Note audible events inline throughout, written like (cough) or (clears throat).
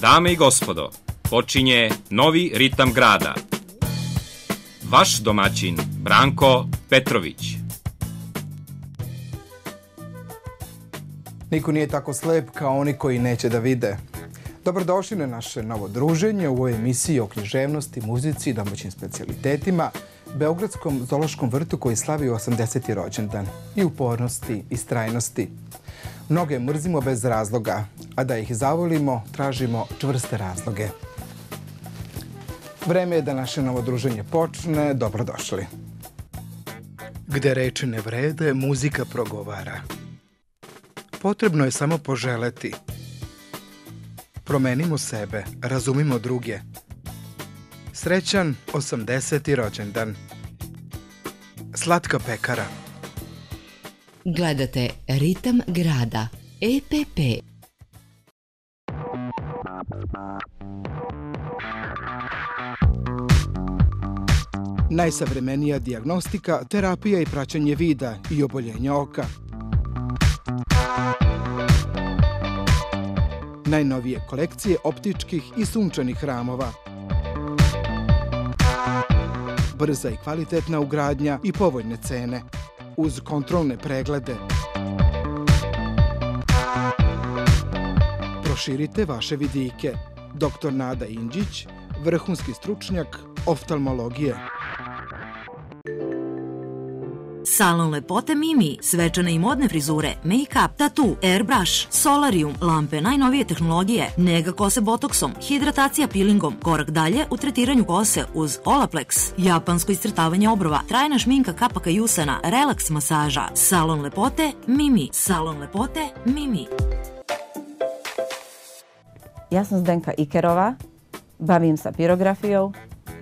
Dame i gospodo, počinje novi ritam grada. Vaš domaćin Branko Petrović. Niko nije tako slep kao oni koji neće da vide. Dobrodošli na naše novo druženje u ovoj emisiji o književnosti, muzici i domaćim specijalitetima, Beogradskom zološkom vrtu koji slavi 80. rođendan i upornosti i strajnosti. Mnoge mrzimo bez razloga, a da ih zavolimo, tražimo čvrste razloge. Vreme je da naše novo druženje počne. Dobrodošli. Gde reči ne vrede, muzika progovara. Potrebno je samo poželeti. Promenimo sebe, razumimo druge. Srećan 80. rođendan. Slatka pekara. Gledate Ritam grada EPP. Najsavremenija diagnostika, terapija i praćanje vida i oboljenja oka. Najnovije kolekcije optičkih i sunčanih ramova. Brza i kvalitetna ugradnja i povoljne cene uz kontrolne preglede. Proširite vaše vidike. Dr. Nada Inđić, vrhunski stručnjak oftalmologije. Salon lepote Mimi, svečane i modne frizure, make-up, tatu, airbrush, solarium, lampe najnovije tehnologije, nega kose botoksom, hidratacija peelingom, korak dalje u tretiranju kose uz Olaplex, japansko iscrtavanje obrova, trajna šminka kapaka i usana, relaks masaža, salon lepote Mimi, salon lepote Mimi. Ja sam Zdenka Ikerova, bavim sa pirografijou,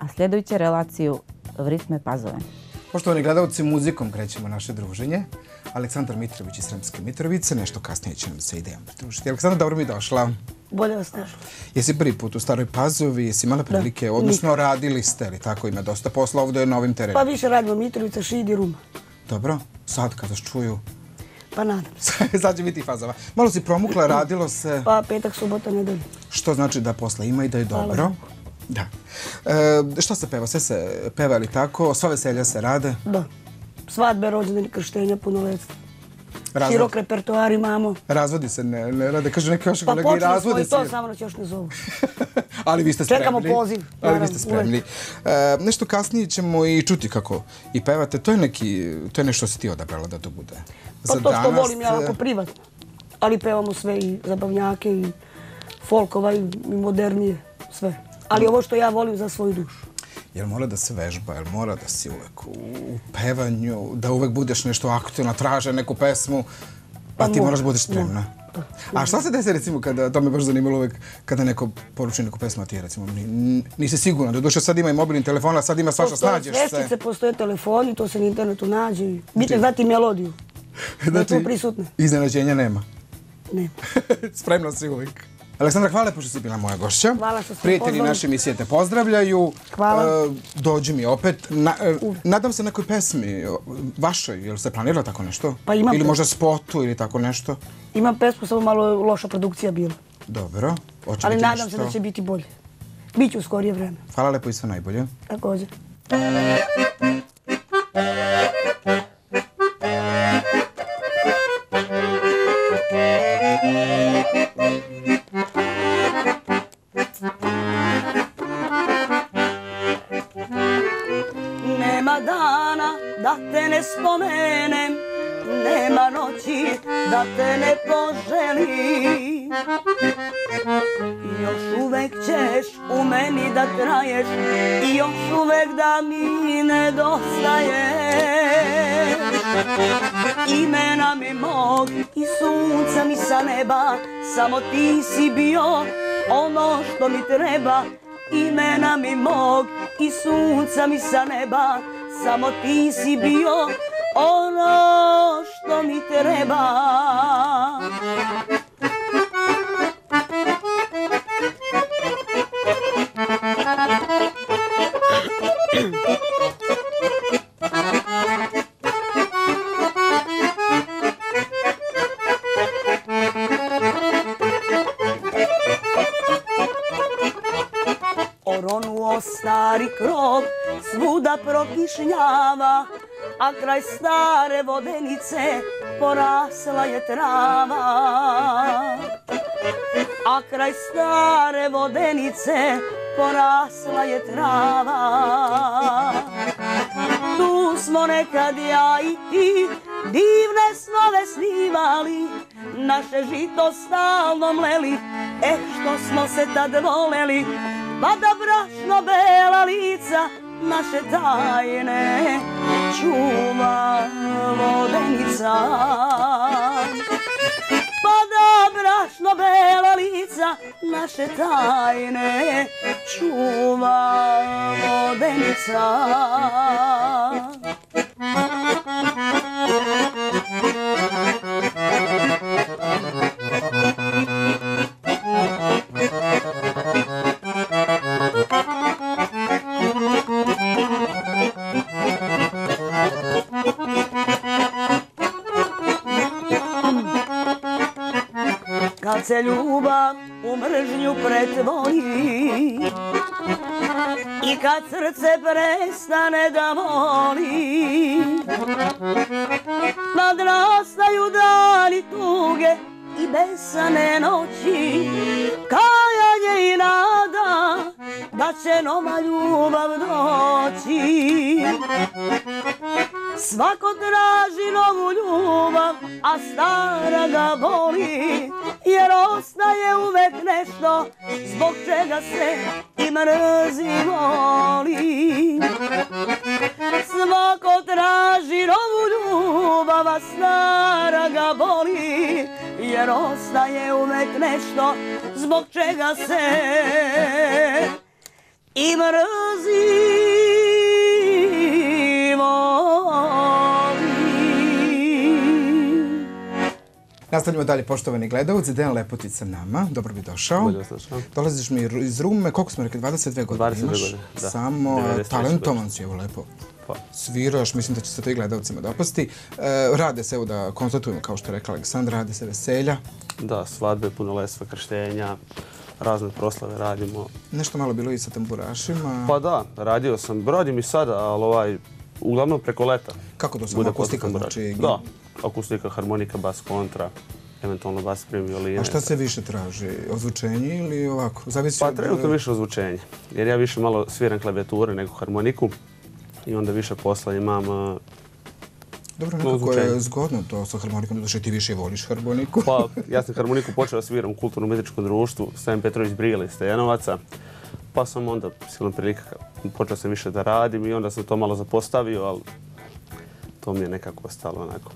a sljedujuće relaciju v ritme pazove. Poštovani gledalci, muzikom krećemo naše druženje. Aleksandar Mitrović iz Sremske Mitrovice, nešto kasnije će nam se idejom pridružiti. Aleksandar, dobro mi došla. Bolje vas našla. Jesi prvi put u Staroj Pazovi, jesi imala prilike, odnosno radili ste li tako, ima dosta posla ovde na ovim terenima? Pa više radimo Mitrovica, Šid i Ruma. Dobro, sad kad vas čuju, Pa nadam (laughs) se. sad će biti fazova. Malo si promukla, radilo se, Pa petak, subota, nedelja. što znači da posla ima i da je Hvala dobro. Bogu. Da. E, šta se peva? Sve se peva ili tako? Sva veselja se rade? Da. Svadbe, rođendani, krštenja, punoletstva. Razvod- Širok repertoar imamo. Razvodi se ne, ne rade. Kaže neke još Pa kolege i počeli smo razvode i to, se. samo nas još ne zovu. (laughs) Ali vi ste spremni. Čekamo poziv, Ali vi ste spremni. E, nešto kasnije ćemo i čuti kako i pevate. To je neki, to je nešto što si ti odabrala da to bude. Pa Za to što danas, volim ja ovako e, privatno. Ali pevamo sve i zabavnjake i folkova i modernije, sve. Ali ovo što ja volim za svoju dušu. Jel mora da se vežba, jel mora da si uvek u, pevanju, da uvek budeš nešto aktualno, traže neku pesmu, pa Pa ti mora, moraš da budeš spremna. A šta se desi recimo kada, to me baš zanimalo uvek, kada neko poruči neku pesmu, a ti recimo ni, nisi sigurna, do duše sad ima i mobilni telefon, a sad ima svašta, Postoje snađeš se. svestice, postoje telefoni, to se na internetu nađe. Bitno znati melodiju. (laughs) Da je to prisutno. iznenađenja nema. Ne. (laughs) Spremna si uvijek. Aleksandra, hvala lepo što si bila moja gošća. Hvala što ste Prijatelji naše emisije te pozdravljaju. Hvala. E, dođi mi opet. Na, e, nadam se nekoj pesmi vašoj. Jel se planira tako nešto? Pa imam Ili možda spotu ili tako nešto? Imam pesmu, samo malo je loša produkcija bila. Dobro. Hoće Ali nadam se da će biti bolje. Biće u skorije vreme, Hvala lepo i sve najbolje. također. Samo ti si bio ono što mi treba. Imena mi mog i sunca mi sa neba, samo ti si bio ono što mi treba. Stari krov svuda prokišnjava, a kraj stare vodenice porasla je trava. A kraj stare vodenice porasla je trava. Tu smo nekad ja i ti divne snove snimali, naše žito stalno mleli, eh što smo se tad voleli, pa da brašno bela lica naše tajne čuva vodenica. Pa da brašno bela lica naše tajne čuva vodenica. Kad se ljubav u mržnju pretvori. I kad srce prestane da voli Nadrastaju dani tuge i besane noći. Kajanje i nada da će nova ljubav doći. Svako traži novu ljubav, a stara ga boli Jer ostaje uvek nešto zbog čega se i mrzi voli. Svako traži novu ljubav, a stara ga boli. Jer ostaje uvek nešto zbog čega se i mrzi Nastavljamo dalje, poštovani gledalci. Dejan Lepotic sa nama. Dobro bi došao. Bolje vas došao. Dolaziš mi iz Rume. Koliko smo rekli? 22 godine 22 imaš? godine, da. Samo 93 talentovan si, evo lepo. Pa, Sviraš, mislim da će se to i gledalcima dopasti. E, rade se, evo da konstatujemo, kao što je rekla Aleksandra, rade se veselja. da, svadbe, punoletstva, krštenja, razne proslave radimo. Nešto malo bilo i sa tamburašima. Pa da, radio sam, radim i sada, ali ovaj, uglavnom preko leta. Kako to Bude akustika, znači? Da, akustika, harmonika, bas, kontra, eventualno bas, prim, violine. A šta se više traži? Ozvučenje ili ovako? Zavisi Pa od- trenutno više ozvučenje, jer ja više malo sviram klavijature nego harmoniku i onda više posla imam uh, Dobro, nekako ozvučenje. je zgodno to sa harmonikom, što ti više voliš harmoniku. Pa, ja sam harmoniku počeo da sviram u kulturno-umjetničkom društvu Stojan Petrović Brijela iz Stojanovaca. Pa sam onda, silom prilika, počeo sam više da radim i onda sam to malo zapostavio, ali to mi je nekako ostalo onako.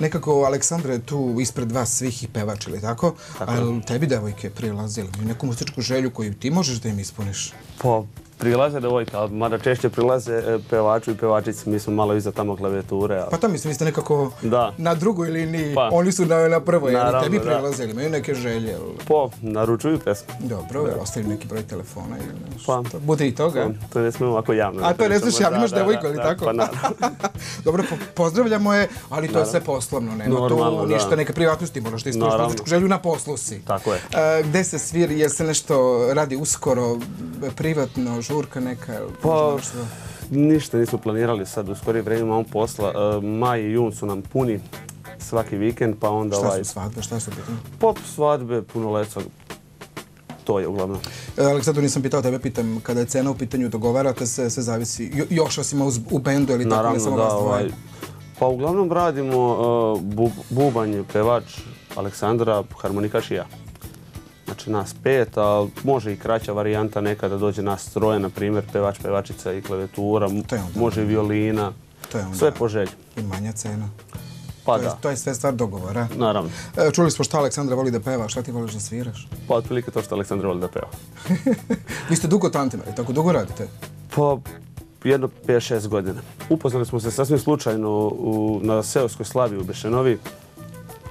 Nekako Aleksandra je tu ispred vas svih i pevač, ili tako? Tako Ali tebi devojke prilazile imaju neku muzičku želju koju ti možeš da im ispuniš? Pa, prilaze devojka, ali mada češće prilaze e, pevaču i pevačici, mi smo malo iza tamo klavijature. ali- Pa to mislim, vi ste nekako Da. na drugoj liniji, Pa. oni su na, na prvoj, ali tebi da. prilaze, ili imaju neke želje. jel? Po, naručuju pesmu. Dobro, da. ostavim neki broj telefona ili nešto. Pa. Bude i toga. To ne smemo ovako javno. A da to ne smiješ javno, Da, imaš da, devojku, da, ili da, tako? Pa. (laughs) Dobro, po- pozdravljamo je, ali to je sve poslovno, nema Normalno, tu da. ništa, neke privatnosti, moraš da ispuniš muzičku želju na poslu si. Tako je. E, gde se sviri, je se nešto radi uskoro, privatno, žurka neka? Pa, ništa nismo planirali sad, u skorije vrijeme imamo posla. E, Maj i jun su nam puni svaki vikend, pa onda Šta ovaj... su svadbe, šta su pitanje? Pop, svadbe, punoletstva, to je uglavnom. E, Aleksandru, nisam pitao tebe, pitam, kada je cena u pitanju, dogovarate se, sve zavisi, jo, još osim u, u bendu ili tako, ne samo da, vas ovaj, pa uglavnom radimo uh, bu, bubanj, pevač, Aleksandra, harmonikaš i ja. Znači nas pet, a može i kraća varijanta nekada dođe nas troje, na primjer, pevač, pevačica i klavijatura, onda- može i violina, To je onda- sve po želji. I manja cena. Pa to, je, da, to je sve stvar dogovora. naravno. E, čuli smo šta Aleksandra voli da peva, šta ti voliš da sviraš? Pa otprilike to što Aleksandra voli da peva. (laughs) Vi ste dugo tantima, i tako dugo radite? Pa jedno 5-6 godina. Upoznali smo se sasvim slučajno u, na seoskoj slavi u Bešenovi.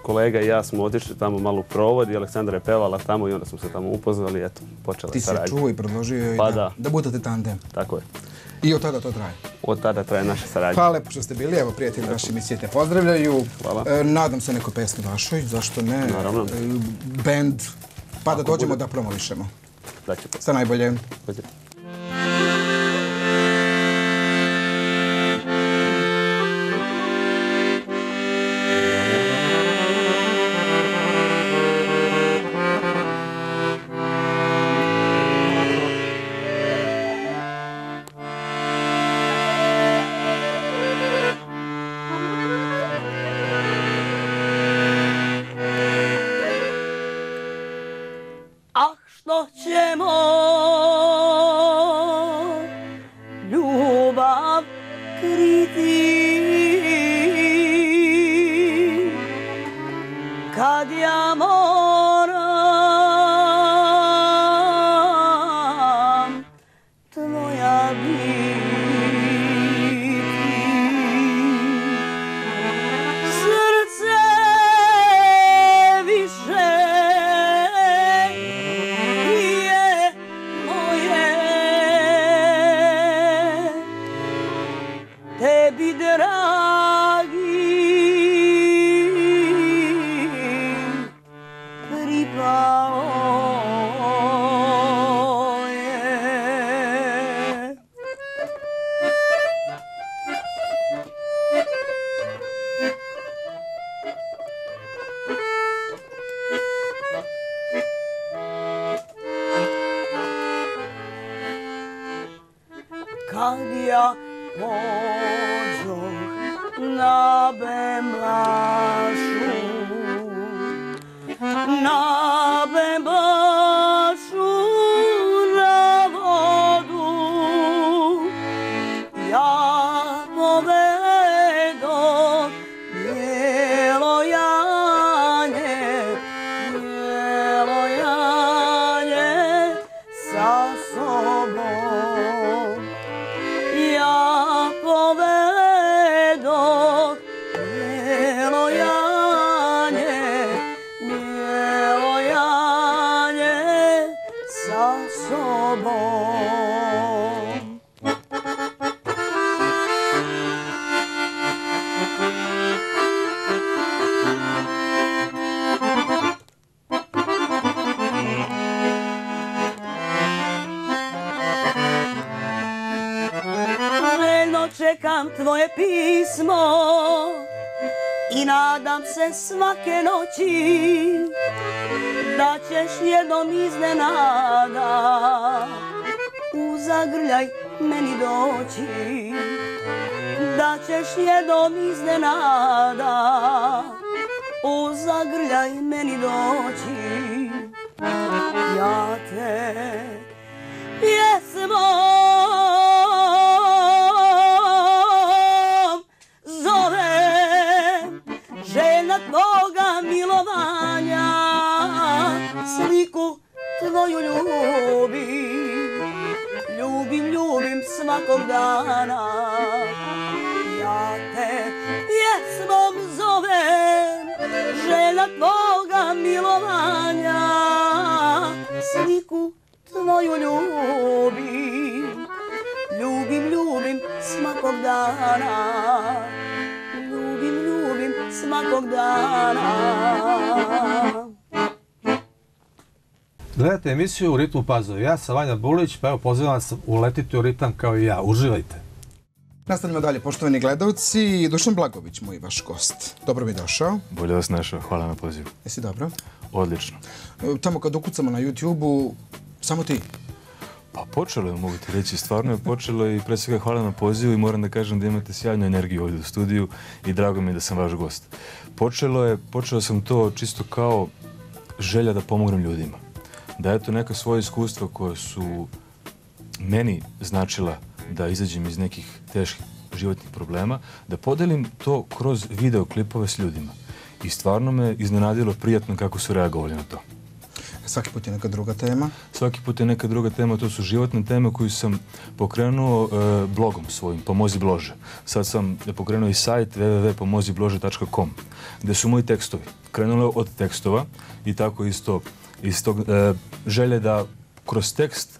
Kolega i ja smo otišli tamo malo u provod i Aleksandra je pevala tamo i onda smo se tamo upoznali i eto, počela Ti si saradnja. čuo i predložio joj Pa da, da. da budete tandem. Tako je. I od tada to traje. Od tada traje naša saradnja. Hvala lepo što ste bili, evo prijatelji naše emisije te pozdravljaju. Hvala. E, nadam se nekoj pesmi vašoj, zašto ne? Naravno. E, band, pa da Ako dođemo bude. da promovišemo. Da će Sve najbolje. Pozdrav. Kad ja pođoh na bembašu, na bembašu pismo i nadam se svake noći da ćeš jednom iznenada u zagrljaj meni doći. Da ćeš jednom iznenada u zagrljaj meni doći. Ja te sliku tvoju ljubim ljubim, ljubim svakog dana ja te pjesmom zovem željna tvoga milovanja sliku tvoju ljubim ljubim, ljubim svakog dana ljubim, ljubim svakog dana Gledajte emisiju u ritmu Pazovi. Ja sam Vanja Bulić, pa evo pozivam vas uletite u ritam kao i ja. Uživajte. Nastavljamo dalje, poštovani gledalci. Dušan Blagović, moj vaš gost. Dobro mi došao. Bolje vas našao, hvala na pozivu. Jesi dobro? Odlično. E, Tamo kad ukucamo na YouTube-u, samo ti. Pa počelo je, mogu ti reći, stvarno je počelo i pre svega hvala na pozivu i moram da kažem da imate sjajnu energiju ovdje u studiju i drago mi je da sam vaš gost. Počelo je, počeo sam to čisto kao želja da pomognem ljudima. Da eto neka svoja iskustva koja su meni značila da izađem iz nekih teških životnih problema, da podelim to kroz videoklipove s ljudima. I stvarno me iznenadilo prijatno kako su reagovali na to. Svaki put je neka druga tema. Svaki put je neka druga tema, to su životne teme koju sam pokrenuo e, blogom svojim, Pomozi Blože. Sad sam pokrenuo i sajt www.pomoziblože.com gdje su moji tekstovi. Krenulo od tekstova i tako isto iz tog e, želje da kroz tekst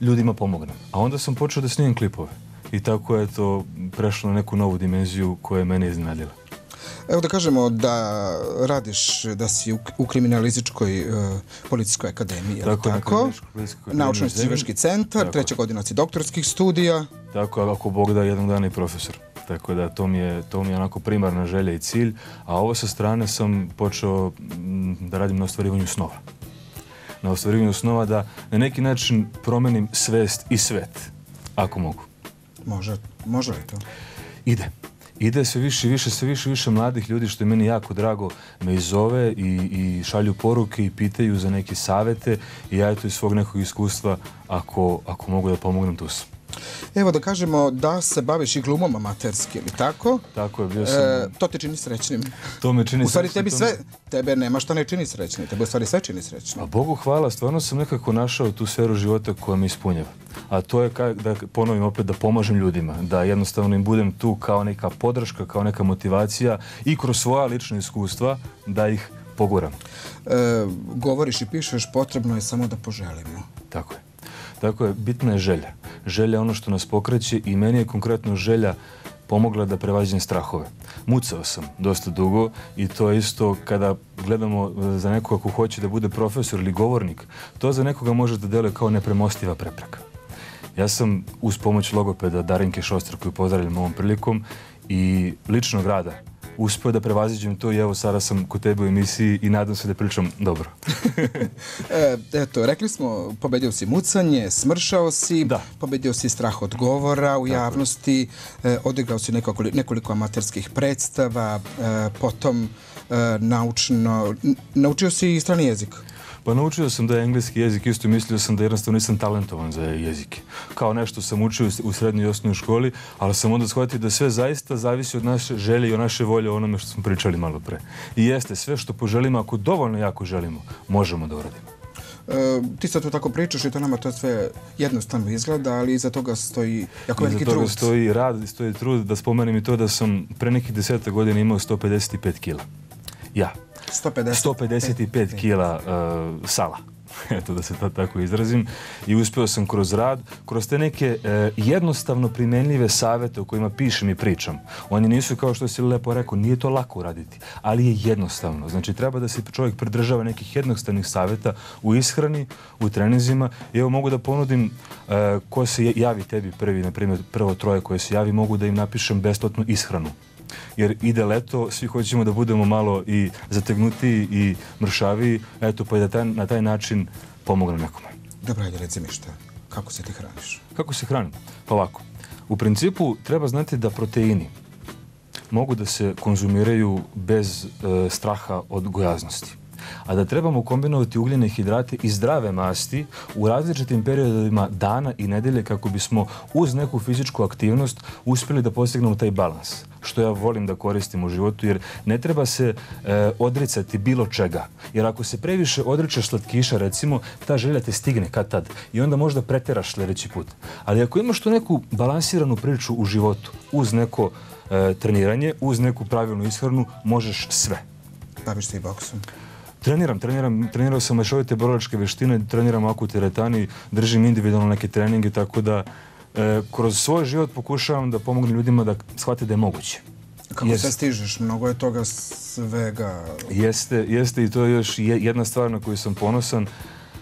ljudima pomognem. A onda sam počeo da snimam klipove. I tako je to prešlo na neku novu dimenziju koja je mene iznenadila. Evo da kažemo da radiš, da si u, u kriminalističkoj e, policijskoj akademiji, je Tako tako? Naučno-istraživački centar, Tako. treća godina si doktorskih studija. Tako, ako Bog da jednog dana i profesor. Tako da to mi je, to mi je onako primarna želja i cilj. A ovo sa strane sam počeo da radim na ostvarivanju snova. Na ostvarivanju snova da na neki način promenim svest i svet. Ako mogu. Može, može li to? Ide. Ide sve više i više, sve više i više mladih ljudi, što je meni jako drago, me i zove i, i šalju poruke i pitaju za neke savete i ja eto iz svog nekog iskustva, ako, ako mogu da pomognem, tu sam. Evo da kažemo da se baviš i glumom amaterski, ili tako? Tako je, bio sam... E, to te čini srećnim. To me čini U stvari srećnim, tebi sve, me- tebe nema šta ne čini srećnim, tebe u stvari sve čini A srećnim. Bogu hvala, stvarno sam nekako našao tu sferu života koja me ispunjava. A to je, ka, da ponovim opet, da pomažem ljudima, da jednostavno im budem tu kao neka podrška, kao neka motivacija i kroz svoja lična iskustva da ih poguram. E, govoriš i pišeš, potrebno je samo da poželimo. Tako je. Tako je, bitna je želja. Želja je ono što nas pokreće i meni je konkretno želja pomogla da prevađem strahove. Mucao sam dosta dugo i to je isto kada gledamo e, za nekoga ko hoće da bude profesor ili govornik, to za nekoga može da deluje kao nepremostiva prepreka. Ja sam uz pomoć logopeda Darinke Šostar koju pozdravljam ovom prilikom i ličnog rada uspeo da prevaziđem to i evo sada sam kod tebe u emisiji i nadam se da pričam dobro. (laughs) E, eto, rekli smo, pobedio si mucanje, smršao si, Da. pobedio si strah od govora u javnosti, e, odigrao si nekoliko, nekoliko amaterskih predstava, e, potom e, naučno, naučio si strani jezik. Pa naučio sam da je engleski jezik, isto mislio sam da jednostavno nisam talentovan za jezike. Kao nešto sam učio u srednjoj i osnovnoj školi, ali sam onda shvatio da sve zaista zavisi od naše želje i od naše volje o onome što smo pričali malo pre. I jeste, sve što poželimo, ako dovoljno jako želimo, možemo da uradimo. E, ti sad to tako pričaš i to nama to sve jednostavno izgleda, ali iza toga stoji jako veliki Iza toga trud. stoji rad i stoji trud. Da spomenem i to da sam pre nekih deseta godina imao 155 kila. Ja. 150. 155 kila uh, sala. (laughs) Eto da se tako izrazim. I uspeo sam kroz rad, kroz te neke e, jednostavno primenljive savete o kojima pišem i pričam. Oni nisu, kao što si lepo rekao, nije to lako uraditi, ali je jednostavno. Znači, treba da se čovjek pridržava nekih jednostavnih saveta u ishrani, u treninzima. I evo mogu da ponudim e, ko se javi tebi prvi, na primjer, prvo troje koje se javi, mogu da im napišem besplatnu ishranu jer ide leto, svi hoćemo da budemo malo i zategnutiji i mršaviji, eto pa i da taj, na taj način pomognem nekome. Dobro, ajde, reci mi šta. Kako se ti hraniš? Kako se hranim? Pa ovako, u principu treba znati da proteini mogu da se konzumiraju bez e, straha od gojaznosti. A da trebamo kombinovati ugljene hidrate i zdrave masti u različitim periodima dana i nedelje kako bismo uz neku fizičku aktivnost uspjeli da postignemo taj balans što ja volim da koristim u životu, jer ne treba se e, odricati bilo čega. Jer ako se previše odričeš slatkiša, recimo, ta želja te stigne kad tad i onda možda preteraš sljedeći put. Ali ako imaš tu neku balansiranu priču u životu, uz neko e, treniranje, uz neku pravilnu ishranu, možeš sve. Baviš se i boksom. Treniram, treniram, trenirao sam mešovite borilačke veštine, treniram ovako u teretani, držim individualno neke treninge, tako da e, kroz svoj život pokušavam da pomognem ljudima da shvate da je moguće. Kako Jer- se stižeš? Mnogo je toga svega. Jeste, jeste i to je još je- jedna stvar na koju sam ponosan.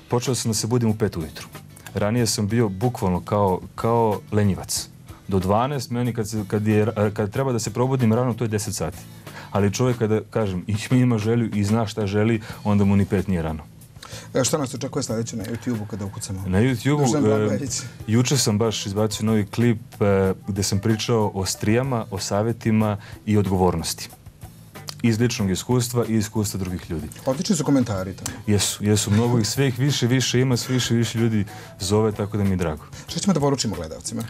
Počeo sam da se budim u pet ujutru. Ranije sam bio bukvalno kao, kao lenjivac. Do 12, meni kad, se, kad, je, kad treba da se probudim rano, to je 10 sati. Ali čovjek kada, kažem, (laughs) ima želju i zna šta želi, onda mu ni pet nije rano. E, šta nas očekuje sljedeće na YouTube-u kada ukucamo? Na YouTube-u e, juče sam baš izbacio novi klip e, gde sam pričao o strijama, o savjetima i odgovornosti. Iz ličnog iskustva i iskustva drugih ljudi. Odlični su komentari tamo. Jesu, jesu mnogo ih sve ih više, više ima, sve više, više ljudi zove, tako da mi je drago. Šta ćemo da poručimo gledalcima?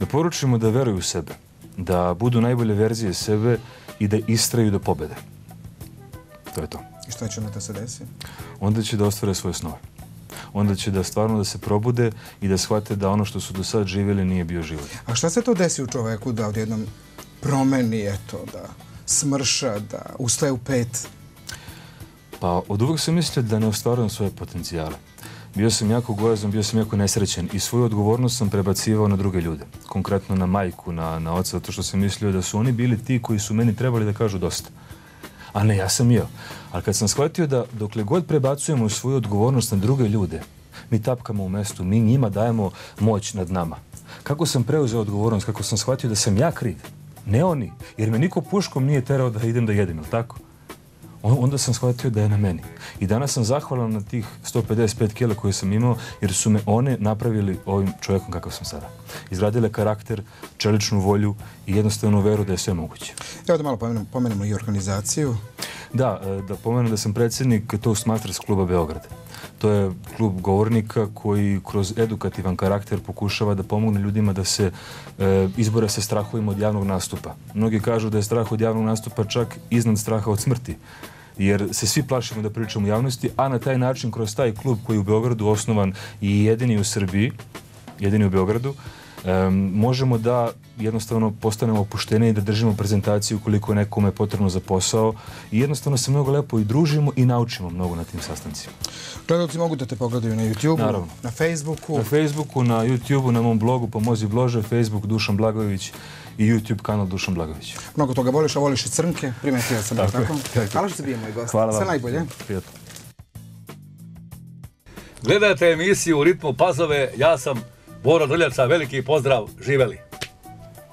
Da poručimo da veruju u sebe, da budu najbolje verzije sebe i da istraju do pobede. To je to. I šta će onda da se desi? Onda će da ostvare svoje snove. Onda će da stvarno da se probude i da shvate da ono što su do sad živjeli nije bio život. A šta se to desi u čoveku da odjednom promeni, eto, da smrša, da ustaje u pet? Pa od uvek sam mislio da ne ostvarujem svoje potencijale. Bio sam jako gojazan, bio sam jako nesrećen i svoju odgovornost sam prebacivao na druge ljude. Konkretno na majku, na, na oca, zato što sam mislio da su oni bili ti koji su meni trebali da kažu dosta. A ne, ja sam jeo. Ali kad sam shvatio da dokle god prebacujemo svoju odgovornost na druge ljude, mi tapkamo u mestu, mi njima dajemo moć nad nama. Kako sam preuzeo odgovornost, kako sam shvatio da sam ja kriv, ne oni, jer me niko puškom nije terao da idem da jedem, jel tako? On- onda sam shvatio da je na meni. I danas sam zahvalan na tih 155 kila koje sam imao, jer su me one napravili ovim čovjekom kakav sam sada. Izradile karakter, čeličnu volju i jednostavnu veru da je sve moguće. Evo da malo pomenemo, pomenemo i organizaciju. Da, e, da pomenem da sam predsjednik Toastmasters kluba Beograd. To je klub govornika koji kroz edukativan karakter pokušava da pomogne ljudima da se e, izbore sa strahovima od javnog nastupa. Mnogi kažu da je strah od javnog nastupa čak iznad straha od smrti jer se svi plašimo da pričamo u javnosti, a na taj način kroz taj klub koji je u Beogradu osnovan i jedini u Srbiji, jedini u Beogradu, um, možemo da jednostavno postanemo opušteni i da držimo prezentaciju koliko je nekome potrebno za posao i jednostavno se mnogo lepo i družimo i naučimo mnogo na tim sastancima. Gledalci mogu da te pogledaju na YouTube-u, Naravno. na Facebooku. Na Facebooku, na YouTubeu, na mom blogu Pomozi Blože, Facebook Dušan Blagojević i YouTube kanal Dušan Blagojević. Mnogo toga voliš, a voliš i crnke, primetio sam, tako? Tako tako? Hvala što ste bio moj gost. Hvala Sve vam. najbolje. Prijatno. Gledajte emisiju u ritmu pazove, ja sam Boro Drljaca, veliki pozdrav, živeli.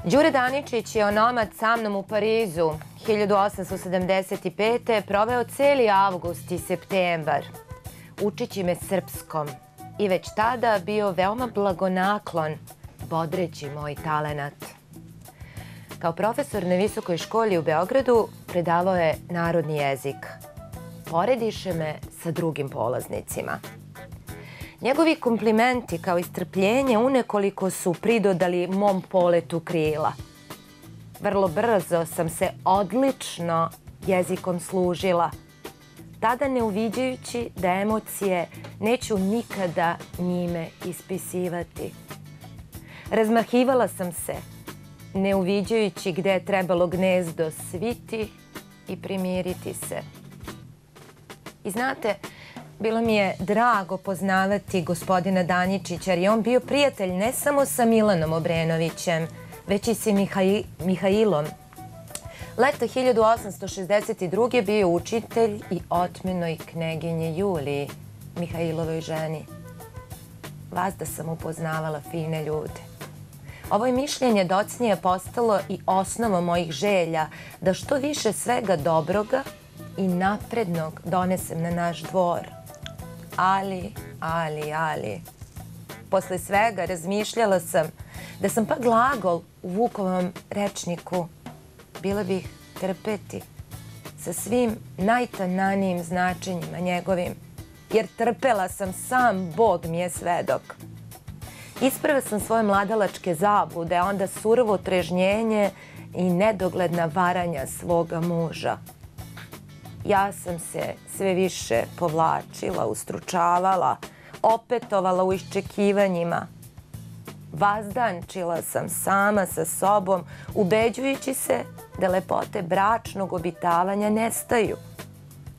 Đure Daničić je onomad sa mnom u Parizu 1875. proveo celi avgust i septembar, učići me srpskom i već tada bio veoma blagonaklon, bodreći moj talenat. Kao profesor na visokoj školi u Beogradu predavao je narodni jezik. Porediše me sa drugim polaznicima. Njegovi komplimenti kao i strpljenje unekoliko su pridodali mom poletu krila. Vrlo brzo sam se odlično jezikom služila, tada ne uviđajući da emocije neću nikada njime ispisivati. Razmahivala sam se, ne uviđajući gde je trebalo gnezdo sviti i primiriti se. I znate, bilo mi je drago poznavati gospodina Danjičića, jer je on bio prijatelj ne samo sa Milanom Obrenovićem, već i sa Mihaj, Mihailom. Leto 1862. bio učitelj i otmenoj kneginje Juliji, Mihailovoj ženi. Vas da sam upoznavala fine ljude. Ovo je mišljenje docnije postalo i osnova mojih želja da što više svega dobroga i naprednog donesem na naš dvor. Ali, ali, ali. Posle svega razmišljala sam da sam pa glagol u Vukovom rečniku bila bih trpeti sa svim najtananijim značenjima njegovim, jer trpela sam sam Bog mi je svedok. Isprava sam svoje mladalačke zablude, onda surovo trežnjenje i nedogledna varanja svoga muža. Ja sam se sve više povlačila, ustručavala, opetovala u iščekivanjima. Vazdančila sam sama sa sobom, ubeđujući se da lepote bračnog obitavanja nestaju.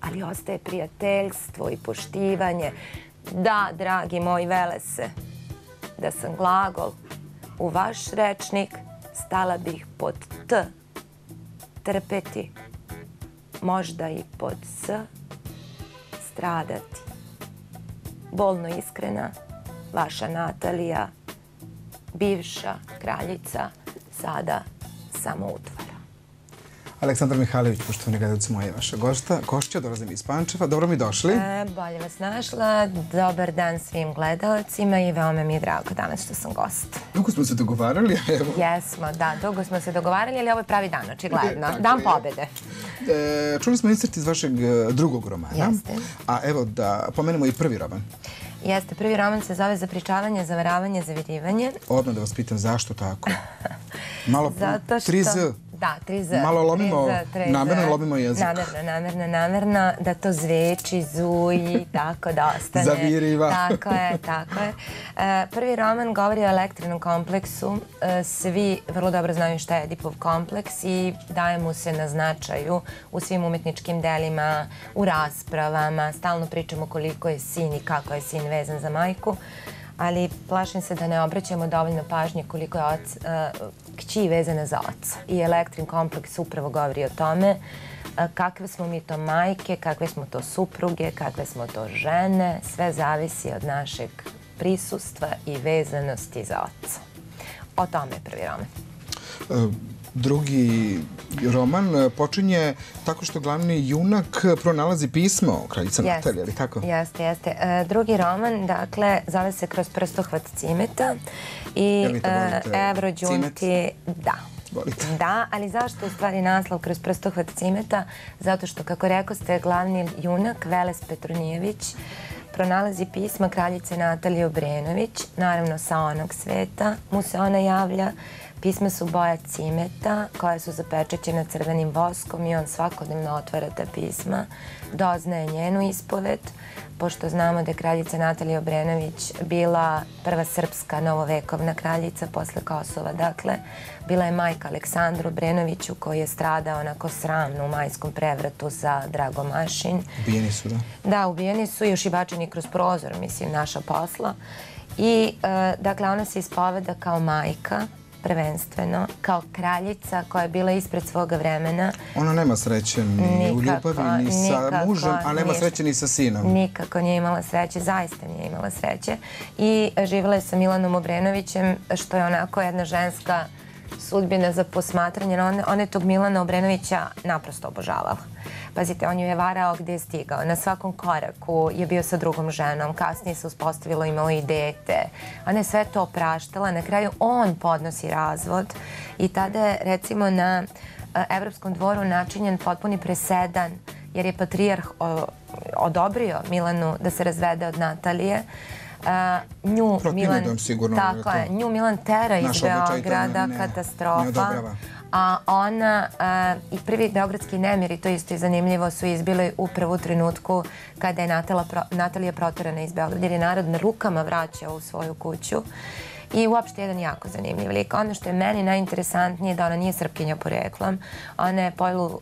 Ali ostaje prijateljstvo i poštivanje. Da, dragi moji velese, da sam glagol u vaš rečnik stala bih pod T, trpeti, možda i pod S, stradati. Bolno iskrena, vaša Natalija, bivša kraljica, sada samo utvara. Aleksandar Mihajlović, poštovani gledalci moje i vaša gošta. Gošća, dolazim iz Pančeva. Dobro mi došli. E, bolje vas našla. Dobar dan svim gledalcima i veoma mi je drago danas što sam gost. Dugo smo se dogovarali, evo. Jesmo, da, dugo smo se dogovarali, ali ovo je pravi dan, očigledno. Tako Dan pobede. E, čuli smo insert iz vašeg e, drugog romana. Jeste. A evo da pomenemo i prvi roman. Jeste, prvi roman se zove Zapričavanje, zavaravanje, zavirivanje. Odmah da vas pitam zašto tako. Malo (laughs) Zato što... 3Z. Da, 3Z. Malo lomimo, 3Z, 3Z. namerno lomimo jezik. Namerno, namerno, namerno, da to zveči, zuji, (laughs) tako da ostane. Zaviriva. Tako je, tako je. E, prvi roman govori o elektrinom kompleksu. E, svi vrlo dobro znaju šta je Edipov kompleks i daje mu se na značaju u svim umetničkim delima, u raspravama. Stalno pričamo koliko je sin i kako je sin vezan za majku ali plašim se da ne obraćamo dovoljno pažnje koliko je oc, uh, kći vezana za oca. I elektrin kompleks upravo govori o tome uh, kakve smo mi to majke, kakve smo to supruge, kakve smo to žene, sve zavisi od našeg prisustva i vezanosti za oca. O tome je prvi roman. E, drugi roman e, počinje tako što glavni junak pronalazi pismo kraljica Jeste. Natalija, ali tako? Jeste, jeste. E, drugi roman, dakle, zove se Kroz prstohvat cimeta i to e, Evro Đunti, da, Volite. Da, ali zašto u stvari naslov kroz prstohvat cimeta? Zato što, kako rekao ste, glavni junak, Veles Petronijević, pronalazi pisma kraljice Natalije Obrenović, naravno sa onog sveta, mu se ona javlja. Pisma su boja cimeta, koja su zapečećena crvenim voskom i on svakodnevno otvara ta pisma, doznaje njenu ispovet, pošto znamo da je kraljica Natalija Obrenović bila prva srpska novovekovna kraljica posle Kosova. Dakle, bila je majka Aleksandru Obrenoviću koji je stradao onako sramno u majskom prevratu za Dragomašin. Ubijeni su, da? Da, ubijeni su i još i bačeni kroz prozor, mislim, naša posla. I, e, dakle, ona se ispoveda kao majka, prvenstveno, kao kraljica koja je bila ispred svoga vremena. Ona nema sreće ni u ljubavi, ni sa nikako, mužem, a nema ništa. sreće ni sa sinom. Nikako nije imala sreće, zaista nije imala sreće. I živjela je sa Milanom Obrenovićem, što je onako jedna ženska sudbina za posmatranje. Ona, ona je tog Milana Obrenovića naprosto obožavala. Pazite, on ju je varao gdje je stigao. Na svakom koraku je bio sa drugom ženom. Kasnije se uspostavilo, imalo i dete. Ona je sve to opraštala. Na kraju on podnosi razvod. I tada je, recimo, na e, Evropskom dvoru načinjen potpuni presedan jer je patrijarh odobrio Milanu da se razvede od Natalije. Nju Milan, Protivno sigurno, tako je nju Milan tera iz Beograda, ne- ne katastrofa. odobrava. a ona uh, i prvi beogradski nemiri, to isto je zanimljivo, su izbili upravo u trenutku kada je Natala, Natalija proterana iz Beograda, jer je narod na rukama vraćao u svoju kuću. I uopšte jedan jako zanimljiv lik. Ono što je meni najinteresantnije da ona nije srpkinja poreklom, ona je polu uh,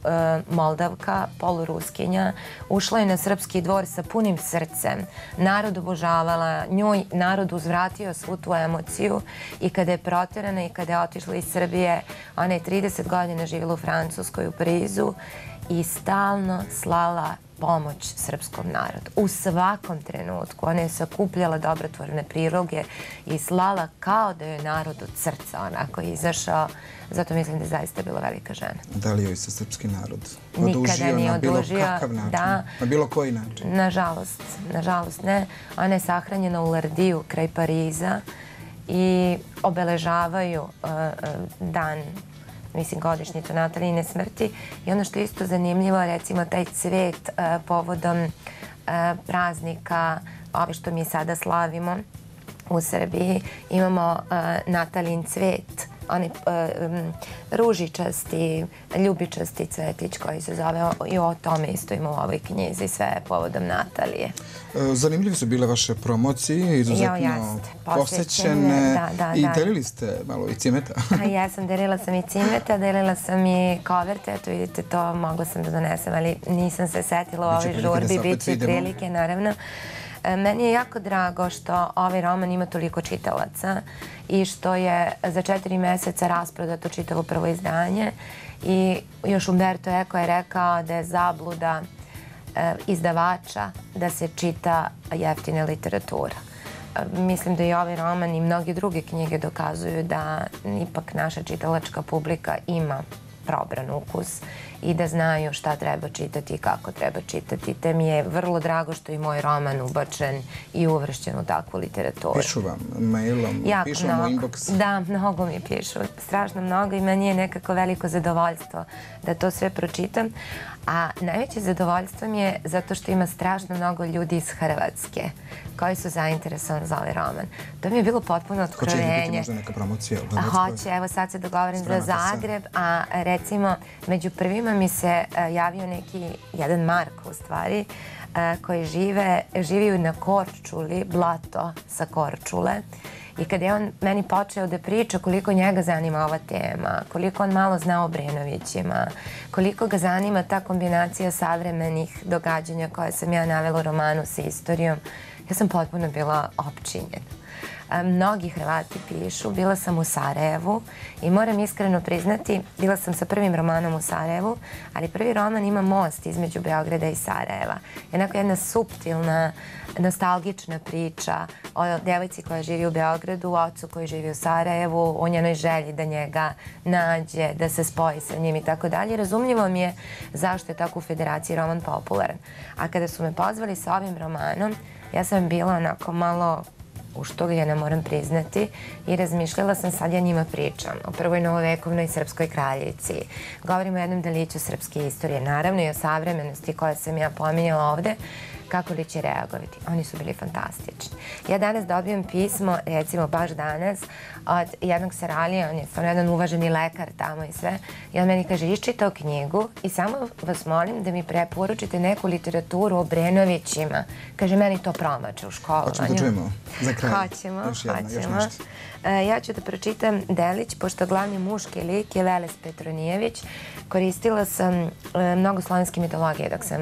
moldavka, polu ruskinja, ušla je na srpski dvor sa punim srcem, narod obožavala, njoj narod uzvratio svu tu emociju. I kada je proterana i kada je otišla iz Srbije, ona je 30 godina živjela u Francuskoj, u Parizu i stalno slala pomoć srpskom narodu. U svakom trenutku ona je sakupljala dobrotvorne priloge i slala kao da je narod od srca onako izašao. Zato mislim da je zaista bila velika žena. Da li joj se srpski narod Nikada odužio nije na bilo odužio, kakav način? da. Na bilo koji način? Nažalost, nažalost ne. Ona je sahranjena u Lardiju kraj Pariza i obeležavaju uh, uh, dan mislim, godišnjicu Natalijine smrti. I ono što je isto zanimljivo, recimo taj cvet uh, povodom uh, praznika, ove što mi sada slavimo u Srbiji, imamo uh, Natalin cvet, uh, um, ružičasti, ljubičasti cvetić koji se zove, i o tome isto ima u ovoj knjizi, sve povodom Natalije. E, Zanimljive su bile vaše promocije, izuzetno jeste, posećene. da, da, I da. delili ste malo i cimeta. (laughs) A ja sam delila sam i cimeta, delila sam i koverte, eto vidite to, mogla sam da donesem, ali nisam se setila u ovoj žurbi, bit će prilike, naravno. Meni je jako drago što ovaj roman ima toliko čitalaca i što je za četiri meseca rasprodato čitavo prvo izdanje i još Umberto Eco je rekao da je zabluda e, izdavača da se čita jeftina literatura. E, Mislim da i ovaj roman i mnoge druge knjige dokazuju da ipak naša čitalačka publika ima probran ukus i da znaju šta treba čitati i kako treba čitati. Te mi je vrlo drago što je moj roman ubačen i uvršćen u takvu literaturu. Pišu vam mailom, Jako pišu vam u inbox. Da, mnogo mi pišu, strašno mnogo i meni je nekako veliko zadovoljstvo da to sve pročitam. A najveće zadovoljstvo mi je zato što ima strašno mnogo ljudi iz Hrvatske koji su zainteresovani za ovaj roman. To mi je bilo potpuno Ko će biti otkrovenje. možda neka promocija? Hoće, evo sad se dogovorim za. Zagreb, a recimo među prvima mi se e, javio neki, jedan Marko u stvari, e, koji žive, živiju na Korčuli, blato sa Korčule. I kada je on meni počeo da priča koliko njega zanima ova tema, koliko on malo zna o Brenovićima, koliko ga zanima ta kombinacija savremenih događanja koje sam ja navela u romanu sa istorijom, ja sam potpuno bila opčinjena. A, Mnogi Hrvati pišu, bila sam u Sarajevu i moram iskreno priznati, bila sam sa prvim romanom u Sarajevu, ali prvi roman ima most između Beograda i Sarajeva. Jednako jedna suptilna, nostalgična priča o devojci koja živi u Beogradu, o ocu koji živi u Sarajevu, o njenoj želji da njega nađe, da se spoji sa njim i tako dalje. Razumljivo mi je zašto je tako u Federaciji roman popularan. A kada su me pozvali sa ovim romanom, ja sam bila onako malo uštogljena, moram priznati, i razmišljala sam, sad ja njima pričam, o prvoj novovekovnoj srpskoj kraljici. Govorim o jednom deliću srpske istorije, naravno i o savremenosti koje sam ja pominjala ovde, kako li će reagovati. Oni su bili fantastični. Ja danas dobijem pismo, recimo baš danas, od jednog Saralija, on je stvarno jedan uvaženi lekar tamo i sve, i on meni kaže, iščitao knjigu i samo vas molim da mi preporučite neku literaturu o Brenovićima. Kaže, meni to promače u školovanju. Hoćemo da čujemo za kraj. Hoćemo, Još jedna, još hoćemo. E, ja ću da pročitam delić, pošto glavni muški lik je Veles Petronijević. Koristila sam e, mnogo slovenske mitologije dok sam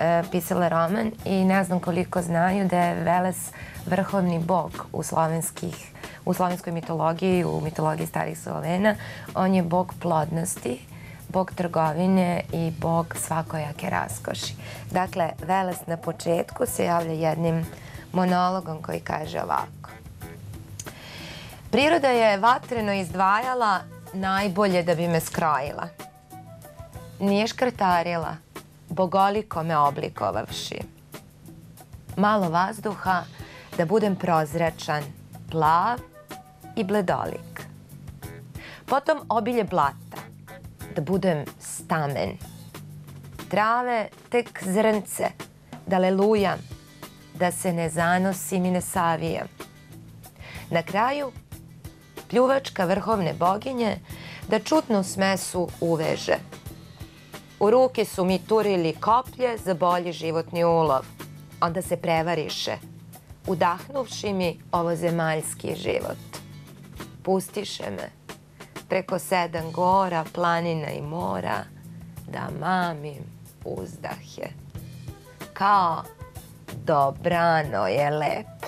e, pisala roman i ne znam koliko znaju da je Veles vrhovni bog u slovenskih u slovenskoj mitologiji, u mitologiji starih Slovena. On je bog plodnosti, bog trgovine i bog svakojake raskoši. Dakle, Veles na početku se javlja jednim monologom koji kaže ovako. Priroda je vatreno izdvajala najbolje da bi me skrojila. Nije škrtarila, bogoliko me oblikovavši. Malo vazduha da budem prozračan, plav i bledolik. Potom obilje blata, da budem stamen. Trave tek zrnce, da lelujam, da se ne zanosim i ne savijam. Na kraju, pljuvačka vrhovne boginje da čutnu smesu uveže. U ruke su mi turili koplje za bolji životni ulov. Onda se prevariše, udahnuvši mi ovozemaljski život. Pustiše me preko sedam gora, planina i mora da mamim uzdahe. Kao dobrano je lep.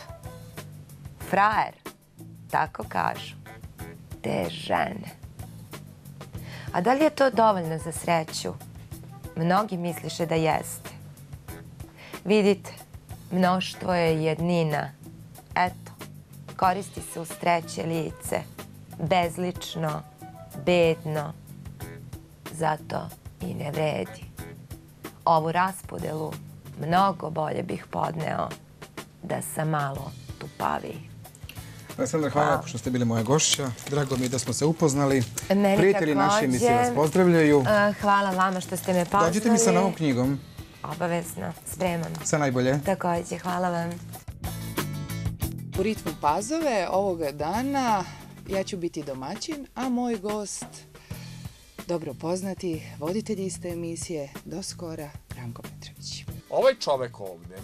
Frajer, tako kažu, te žene. A da li je to dovoljno za sreću? Mnogi misliše da jeste. Vidite, mnoštvo je jednina. Eto, koristi se uz treće lice. Bezlično, bedno. Zato i ne vredi. Ovu raspodelu mnogo bolje bih podneo da sam malo tupaviji. Aleksandra, hvala što ste bili moja gošća. Drago mi je da smo se upoznali. Meni Prijatelji naše takođe. emisije vas pozdravljaju. E, Hvala vama što ste me pozvali. Dođite mi sa novom knjigom. Obavezno, spremam. Sve najbolje. Takođe, hvala vam. U ritmu pazove ovoga dana ja ću biti domaćin, a moj gost, dobro poznati, voditelj iste emisije Do skora, Branko Petrović. Ovaj čovek ovde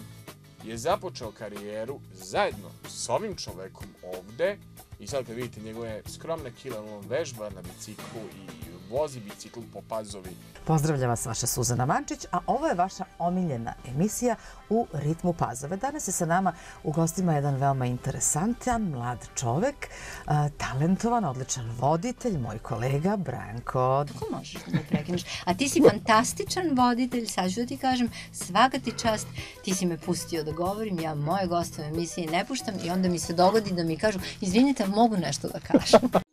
je započeo karijeru zajedno s ovim čovekom ovde. I sad kad vidite njegove skromne kile, on vežba na biciklu i vozi bicikl po pazovi. Pozdravlja vas vaša Suzana Mančić, a ovo je vaša omiljena emisija u ritmu pazove. Danas je sa nama u gostima jedan veoma interesantan, mlad čovek, eh, talentovan, odličan voditelj, moj kolega Branko. Kako možeš da me prekineš? A ti si fantastičan voditelj, sad ću da ti kažem, svaka ti čast, ti si me pustio da govorim, ja moje gostove emisije ne puštam i onda mi se dogodi da mi kažu, izvinite, mogu nešto da kažem.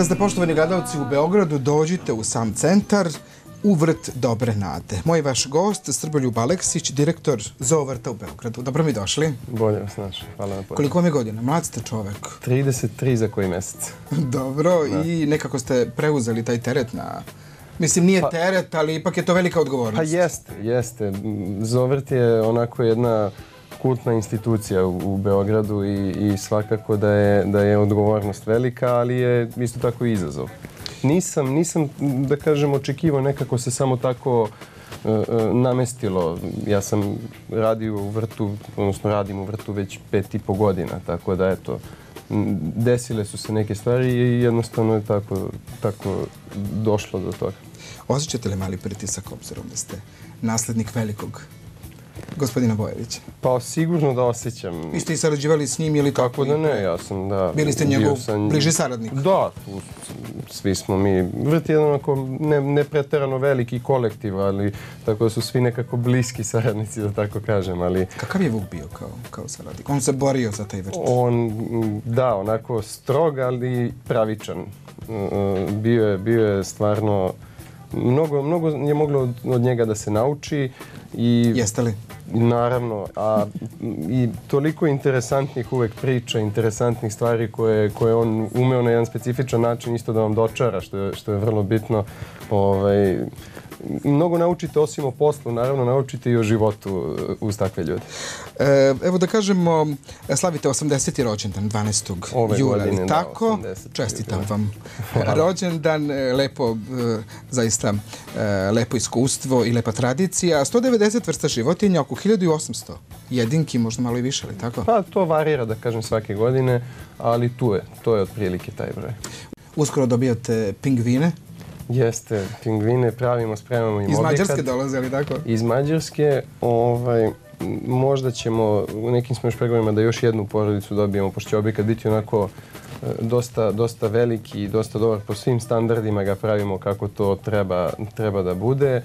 Kada ste poštovani gledalci u Beogradu, dođite u sam centar u vrt Dobre Nade. Moj vaš gost, Srboljub Aleksić, direktor Zoovrta u Beogradu. Dobro mi došli. Bolje vas našli. Hvala na pozivu. Koliko vam je godina? Mlad ste čovek. 33 za koji mesec. (laughs) Dobro, i nekako ste preuzeli taj teret na... Mislim, nije teret, ali ipak je to velika Pa odgovornost. jeste, jeste. Zovrt je onako jedna kultna institucija u, Beogradu i, i svakako da je, da je odgovornost velika, ali je isto tako i izazov. Nisam, nisam, da kažem, očekivao nekako se samo tako e, e, namestilo. Ja sam radio u vrtu, odnosno radim u vrtu već pet i po godina, tako da eto, desile su se neke stvari i jednostavno je tako, tako došlo do toga. Osjećate li mali pritisak obzirom da ste naslednik velikog gospodina Bojevića? Pa sigurno da osjećam. Vi ste i sarađivali s njim ili Kako da ne, ja sam, da. Bili ste njegov sam- bliži saradnik? Da, svi smo mi. Vrt je onako ne, ne preterano veliki kolektiv, ali tako da su svi nekako bliski saradnici, da tako kažem, ali... Kakav je Vuk bio kao, kao saradnik? On se borio za taj vrt. On, da, onako strog, ali pravičan. E, e, Bio je, bio je stvarno... Mnogo, mnogo je moglo od, od njega da se nauči i... Jeste li? Naravno, a i toliko interesantnih uvek priča, interesantnih stvari koje, koje on umeo na jedan specifičan način isto da vam dočara, što je, što je vrlo bitno. Ovaj, mnogo naučite osim o poslu, naravno naučite i o životu e, uz takve ljude. E, evo da kažemo, slavite 80. rođendan 12. Ove jula, godine, da, tako? 80. Čestitam jula. vam. Rođendan, e, lepo, e, zaista e, lepo iskustvo i lepa tradicija. 190 vrsta životinja, oko 1800 jedinki, možda malo i više, ali tako? Pa to varira, da kažem, svake godine, ali tu je, to je otprilike taj broj. Uskoro dobijate pingvine. Jeste, pingvine pravimo, spremamo im Iz objekat. Mađarske dolaze, ali tako? Iz Mađarske, ovaj, možda ćemo, u nekim smo još pregovorima da još jednu porodicu dobijemo, pošto će objekat biti onako e, dosta, dosta veliki i dosta dobar po svim standardima ga pravimo kako to treba, treba da bude e,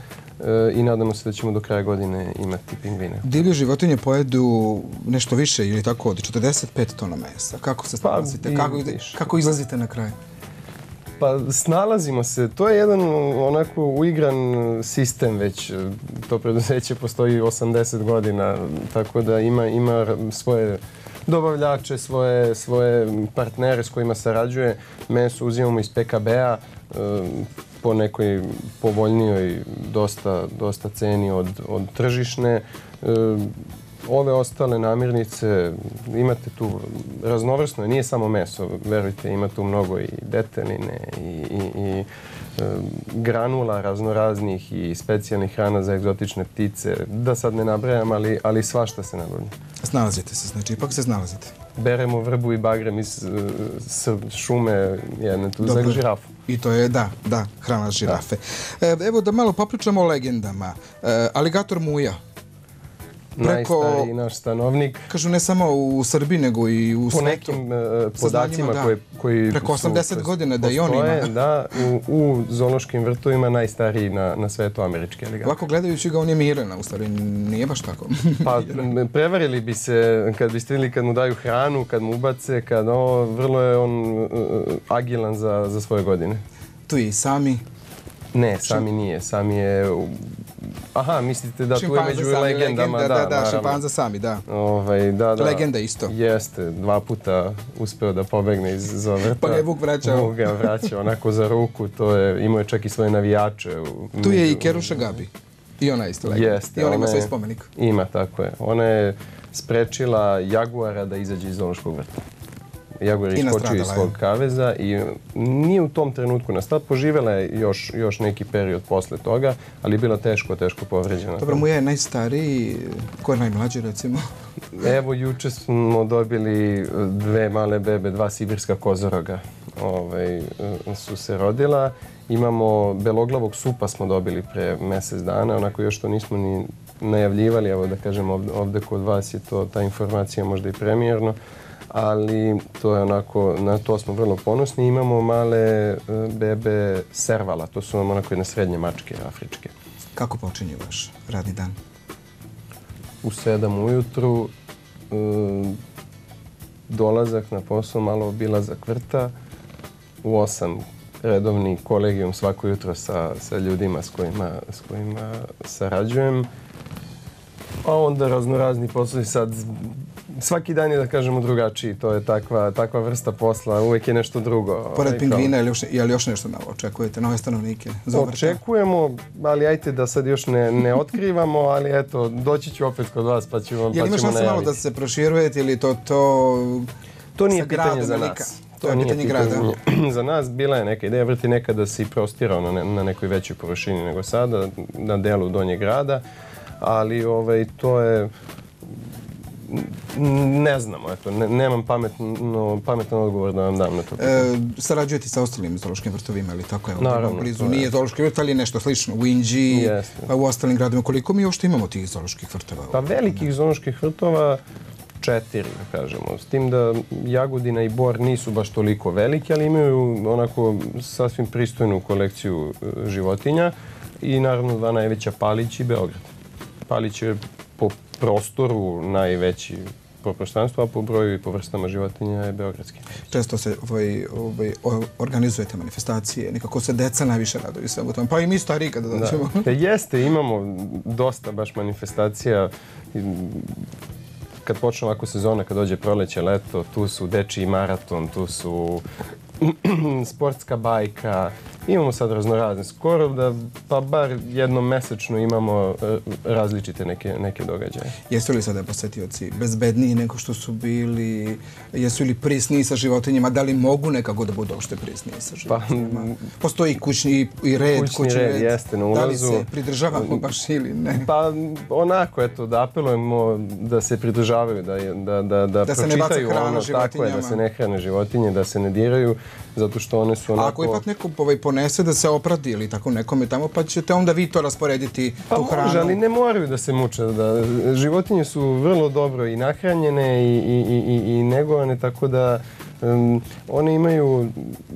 i nadamo se da ćemo do kraja godine imati pingvine. Divlje životinje pojedu nešto više ili tako od 45 tona mesa. Kako se i kako, više. kako izlazite na kraj? Pa snalazimo se. To je jedan onako uigran sistem već. To preduzeće postoji 80 godina, tako da ima, ima svoje dobavljače, svoje, svoje partnere s kojima sarađuje. Meso uzimamo iz PKB-a e, po nekoj povoljnijoj dosta, dosta ceni od, od tržišne. Ove ostale namirnice, imate tu raznovrsno, je, nije samo meso, verujte, ima tu mnogo i detenine i, i, i e, granula raznoraznih i specijalnih hrana za egzotične ptice. Da sad ne nabrajam, ali, ali svašta se nabavlja. Snalazite se, znači ipak se snalazite. Beremo vrbu i bagrem iz e, s- šume jedne tu za žirafu. I to je, da, da, hrana žirafe. E, evo da malo popričamo o legendama. E, aligator Muja. Preko- Najstariji naš stanovnik. Kažu ne samo u Srbiji, nego i u po svetu. nekim Saznanjima, podacima da. koje, koji Preko su- 80 godina da i on ima. Da, u, u zoološkim vrtovima najstariji na, na svetu američki aligator. Ovako gledajući ga on je miran, a u stvari nije baš tako. Pa (laughs) prevarili bi se kad biste vidjeli kad mu daju hranu, kad mu ubace, kad ovo, vrlo je on e, agilan za, za svoje godine. tu je i sami. Ne, sami nije, sami je... Aha, mislite da tu je među sami, legendama, legenda, da, da, da, šimpanza sami, da. Ovaj, da, da. Legenda isto. Jeste, dva puta uspeo da pobegne iz Zovrta. Pa ga je Vuk vraćao. Vuk ga vraćao onako za ruku, to je, imao je čak i svoje navijače. u- Tu je i Keruša Gabi. I ona isto legenda. Jeste. I ona ima ona svoj je- spomenik. Ima, tako je. Ona je sprečila Jaguara da izađe iz zoološkog vrta. I iskočio iz svog kaveza i nije u tom trenutku nastala. Poživela je još, još neki period posle toga, ali je bila teško, teško povređena. Dobro, Muja je najstariji, ko je najmlađi recimo? Evo, juče smo dobili dve male bebe, dva sibirska kozoroga ovaj, su se rodila. Imamo beloglavog supa smo dobili pre mesec dana, onako još to nismo ni najavljivali, evo da kažem ovde, ovde kod vas je to, ta informacija možda i premijerno, ali to je onako, na to smo vrlo ponosni. Imamo male e, bebe servala, to su nam onako jedne srednje mačke afričke. Kako počinje vaš radni dan? u sedam ujutru, e, dolazak na posao, malo obilazak vrta, u osam redovni kolegijum svako jutro sa, sa ljudima s kojima, s kojima sarađujem. A onda raznorazni poslovi sad svaki dan je da kažemo drugačiji, to je takva, takva vrsta posla, uvek je nešto drugo. Pored Ovaj, pingvina, je li još, je li još nešto novo? Očekujete nove stanovnike? za? Očekujemo, ali ajte da sad još ne, ne otkrivamo, ali eto, doći ću opet kod vas pa ću vam Je pa li ima ćemo šanse malo najaviti. da se proširujete ili to to To nije pitanje za nas. To je pitanje grada. (clears throat) za nas bila je neka ideja, vrti nekada da se i prostirao na, ne- na nekoj većoj površini nego sada, na delu donjeg grada, ali ovaj, to je ne znamo, eto, ne, nemam pametno, pametan odgovor da vam dam na to. E, sarađujete sa ostalim zoološkim vrtovima ili tako je? Naravno, Blizu nije zoološki vrt, ali je nešto slično. U Inđiji, Jeste. pa u ostalim gradovima. Koliko mi uopšte imamo tih zooloških vrtova? Pa velikih zooloških vrtova četiri, da kažemo. S tim da Jagodina i Bor nisu baš toliko veliki, ali imaju onako sasvim pristojnu kolekciju e, životinja i naravno dva najveća Palić i Beograd. Palić je prostoru najveći po prostranstvu, a po broju i po vrstama životinja je beogradski. Često se ovaj, ovaj, organizujete manifestacije, nekako se deca najviše raduju svemu tome. Pa i mi stariji kada dođemo. Da. Jeste, imamo dosta baš manifestacija. Kad počne ovako sezona, kad dođe proleće, leto, tu su dečiji maraton, tu su (clears throat) sportska bajka. Imamo sad raznorazne. Skoro da pa bar jednom mesečno imamo e, različite neke, neke događaje. Jesu li sada posetioci bezbedniji nego što su bili? Jesu li prisniji sa životinjima? Da li mogu nekako da budu uopšte prisniji sa životinjima? Postoji kućni i- red, Pa, Kućni red jeste na Da li ulazu. se pridržavamo baš ili ne? Pa onako, eto, da apelujemo da se pridržavaju, da, da, da, da, Da se ne baca pročitaju hrana ono, tako je, da životinjama. se ne hrane životinje, da se ne diraju, zato što one su onako... ako ipak neko ovaj, ponese da se opradi ili tako nekome tamo, pa ćete onda vi to rasporediti Pa tu hranu? može, ali ne moraju da se muče. Da, životinje su vrlo dobro i nahranjene i, i, i, i, negovane, tako da um, one imaju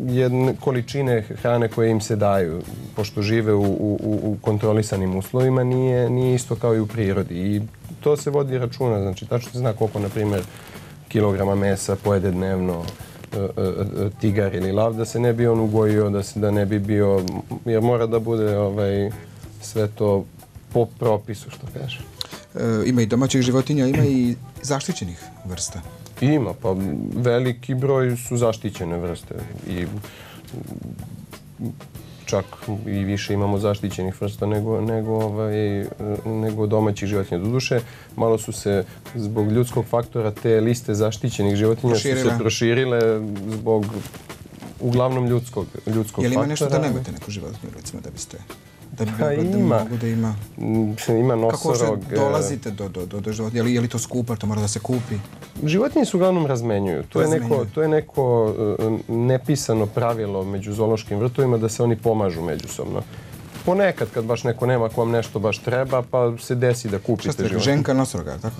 jedne količine hrane koje im se daju, pošto žive u, u, u- kontrolisanim uslovima, nije, nije isto kao i u prirodi. I to se vodi računa, znači tačno se zna koliko, na primjer, kilograma mesa pojede dnevno tigar ili lav, da se ne bi on ugojio, da, se, da ne bi bio, jer mora da bude ovaj, sve to po propisu, što kaže. E, ima i domaćih životinja, ima i zaštićenih vrsta. Ima, pa veliki broj su zaštićene vrste i čak i više imamo zaštićenih vrsta nego, nego, ovaj, nego domaćih životinja. Doduše, malo su se zbog ljudskog faktora te liste zaštićenih životinja su Proširile. se proširile zbog uglavnom ljudskog, ljudskog Je li ima faktora. nešto da nemate neku životinju, recimo, da biste... Da bi Pa bilo da ima. mogu da ima... Mm, Ima Kako nosorog. se dolazite do, do, do? Je li, je li to skupo, to mora da se kupi? Životinje se uglavnom razmenjuju. To je neko, to je neko e, nepisano pravilo među zoološkim vrtovima da se oni pomažu međusobno. Ponekad kad baš neko nema ko vam nešto baš treba, pa se desi da kupite Šta ste životinje. ženka nosoroga, tako?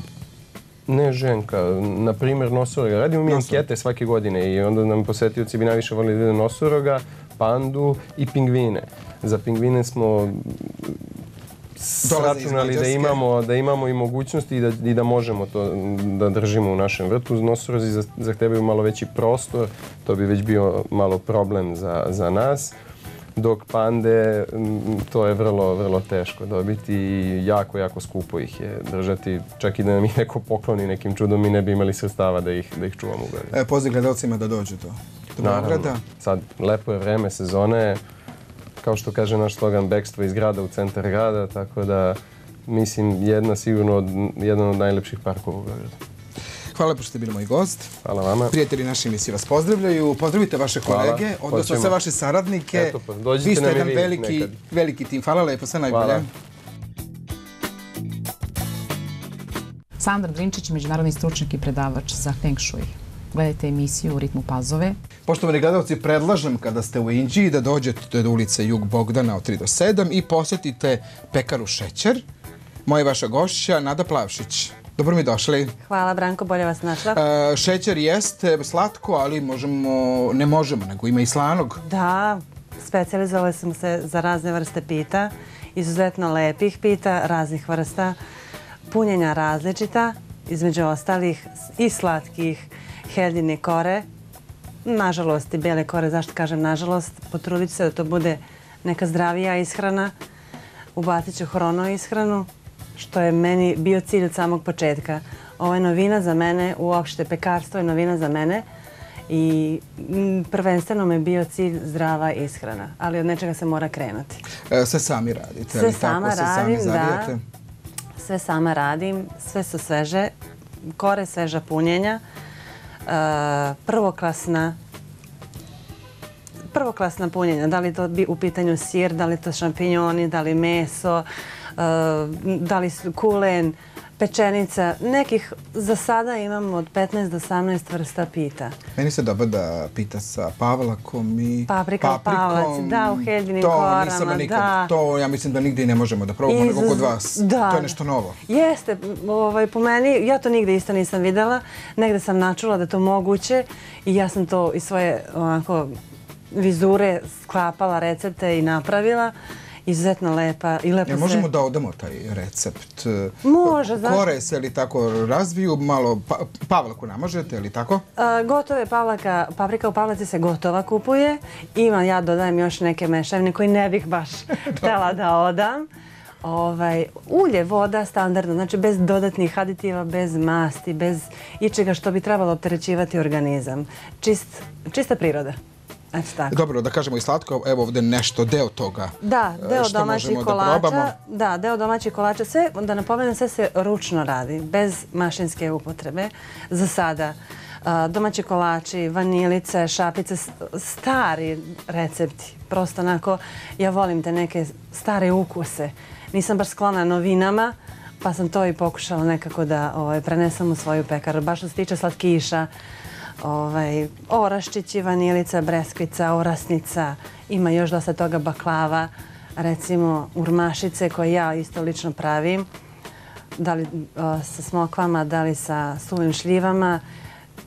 Ne ženka, na primjer nosoroga. Radimo mi ankete svake godine i onda nam posetioci bi najviše volili da nosoroga, pandu i pingvine. Za pingvine smo sračunali da imamo, da imamo i mogućnosti i da, i da možemo to da držimo u našem vrtu. Nosorozi za- zahtevaju malo veći prostor, to bi već bio malo problem za, za nas. Dok pande, to je vrlo, vrlo teško dobiti i jako, jako skupo ih je držati. Čak i da nam ih neko pokloni nekim čudom, mi ne bi imali sredstava da ih, da ih čuvamo u godini. E, poziv gledalcima da dođu do, do Beograda. Sad, lepo je vreme sezone, kao što kaže naš slogan, bekstvo iz grada u centar grada, tako da mislim jedna sigurno od, jedan od najlepših parkova u Beogradu. Hvala što ste bili moj gost. Hvala vama. Prijatelji naše emisije vas pozdravljaju. Pozdravite vaše Hvala. kolege, odnosno sve vaše saradnike. Eto, pa dođite vi ste jedan veliki, nekad. veliki tim. Hvala lepo, sve najbolje. Hvala. Sandra Drinčić, međunarodni stručnjak i predavač za Feng Shui. Gledajte emisiju u ritmu pazove. Poštovani gledalci, predlažem kada ste u Inđiji da dođete do ulice Jug Bogdana od 3 do 7 i posjetite pekaru Šećer. Moja vaša gošća Nada Plavšić. Dobro mi došli. Hvala Branko, bolje vas našla. E, šećer jeste slatko, ali možemo, ne možemo, nego ima i slanog. Da, specijalizovali smo se za razne vrste pita, izuzetno lepih pita, raznih vrsta, punjenja različita, između ostalih i slatkih heljine kore, nažalost i bele kore, zašto kažem nažalost, potrudit ću se da to bude neka zdravija ishrana, ubacit ću hrono ishranu, što je meni bio cilj od samog početka. Ovo je novina za mene, uopšte pekarstvo je novina za mene i prvenstveno mi je bio cilj zdrava ishrana, ali od nečega se mora krenuti. E, sve sami radite, Sve ali tako sama se sami radim, da. Sve sama radim, sve su sveže, kore sveža punjenja, prvoklasna prvoklasna punjenja, da li to bi u pitanju sir, da li to šampinjoni, da li meso, e, da li kulen, pečenica, nekih za sada imam od 15 do 18 vrsta pita. Meni se doba da pita sa pavlakom i Paprika pavlaci, da, u heljinim to korama, nisam nikad, da. To ja mislim da nigdje i ne možemo da probamo, nego kod vas. da. To je nešto novo. Jeste, ovaj, po meni, ja to nigde isto nisam videla, negde sam načula da to moguće i ja sam to iz svoje onako vizure sklapala recepte i napravila. Izuzetno lepa i lepo Jel se... možemo da odamo taj recept? Može, zašto? Kore se ili tako razviju, malo pa, pavlaku namažete ili tako? A, gotove pavlaka, paprika u pavlaci se gotova kupuje. Ima, ja dodajem još neke mešavine koje ne bih baš (laughs) htjela da odam. Ovaj, ulje, voda, standardno, znači bez dodatnih aditiva, bez masti, bez ičega što bi trebalo opterećivati organizam. Čist, čista priroda. Eto tako. Dobro, da kažemo i slatko, evo ovdje nešto, deo toga. Da, e, deo domaćih da kolača. Da, deo domaćih kolača. Sve, da napomenem, sve se ručno radi, bez mašinske upotrebe. Za sada. A, domaći kolači, vanilice, šapice, stari recepti. Prosto onako, ja volim te neke stare ukuse. Nisam baš sklona novinama, pa sam to i pokušala nekako da ovaj, prenesem u svoju pekaru. Baš što se tiče slatkiša, ovaj, oraščići, vanilica, breskvica, orasnica, ima još dosta toga baklava, recimo urmašice koje ja isto lično pravim, da li sa smokvama, da li sa suvim šljivama.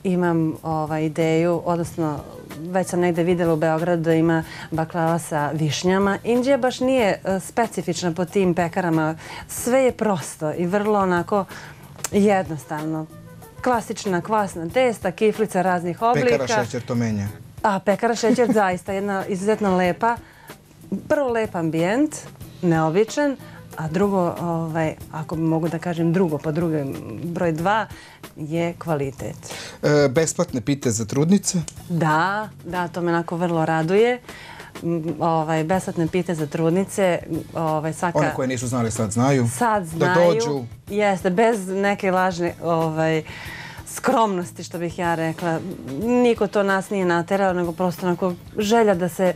Imam ovaj, ideju, odnosno već sam negde vidjela u Beogradu da ima baklava sa višnjama. Indija baš nije e, specifična po tim pekarama. Sve je prosto i vrlo onako jednostavno. Klasična kvasna testa, kiflica raznih oblika. Pekara šećer to menja. A pekara šećer (laughs) zaista jedna izuzetno lepa. Prvo lep ambijent, neobičan, a drugo, ovaj, ako mogu da kažem drugo, pa drugi broj dva, je kvalitet. E, besplatne pite za trudnice. Da, da, to me onako vrlo raduje. Ovaj, besplatne pite za trudnice, ovaj, svaka... One koje nisu znali sad znaju. Sad Da znaju. dođu. Jeste, bez neke lažne ovaj, skromnosti, što bih ja rekla. Niko to nas nije naterao, nego prosto onako želja da se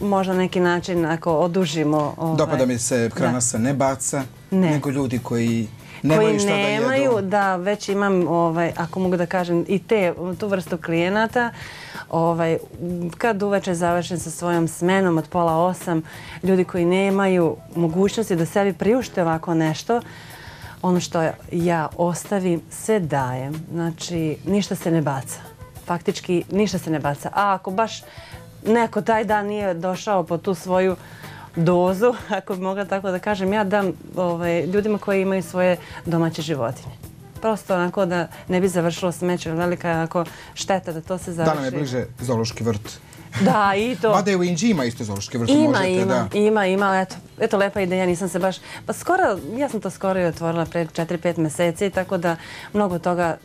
možda neki način ako odužimo. Ovaj, Dopada mi se hrana se ne baca, Ne. nego ljudi koji nemaju koji šta da nemaju, jedu. da, već imam, ovaj, ako mogu da kažem, i te, tu vrstu klijenata. Ovaj, kad uveče završim sa svojom smenom od pola osam, ljudi koji nemaju mogućnosti da sebi priušte ovako nešto, ono što ja ostavim, sve dajem. Znači, ništa se ne baca. Faktički, ništa se ne baca. A ako baš neko taj dan nije došao po tu svoju dozu, (laughs) ako bi mogla tako da kažem, ja dam ovaj, ljudima koji imaju svoje domaće životinje. Prosto onako da ne bi završilo smeće, velika je onako šteta da to se Da završi. nam je bliže zoološki vrt. Da, i to. (laughs) Mada je u Inđi ima isto zoološki vrt. Ima, možete, ima, da. ima, ima, eto, eto lepa ideja, nisam se baš, pa skoro, ja sam to skoro i otvorila pre 4-5 meseci, tako da mnogo toga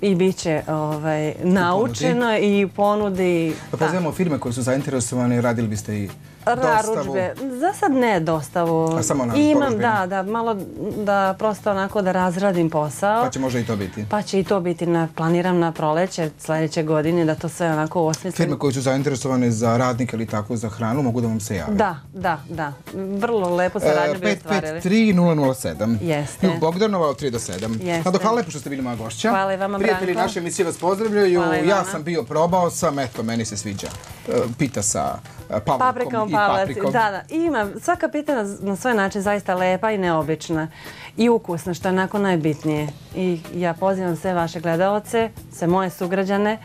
i bit će ovaj, naučeno i ponudi. Pa pozivamo firme koje su zainteresovane, radili biste i Narudžbe. Za sad ne dostavu. A samo na Imam, da, da, malo da prosto onako da razradim posao. Pa će možda i to biti. Pa će i to biti, na, planiram na proleće sljedeće godine da to sve onako osmislim. Firme koje su zainteresovane za radnike ili tako za hranu mogu da vam se jave. Da, da, da. Vrlo lepo saradnju bi ostvarili. 553 007. Jeste. Jug Bogdanova od 3 do 7. Jeste. Hvala lepo što ste bili moja gošća. Hvala i vama, Prijatelji Branko. naše emisije vas pozdravljaju. Ja sam bio, probao sam, eto, meni se sviđa. E, Pita sa e, pavlakom Paprikom, i pavlaci, paprikom. da, da. Ima, svaka pita na, na svoj način zaista lepa i neobična. I ukusna, što je onako najbitnije. I ja pozivam sve vaše gledalce, sve moje sugrađane,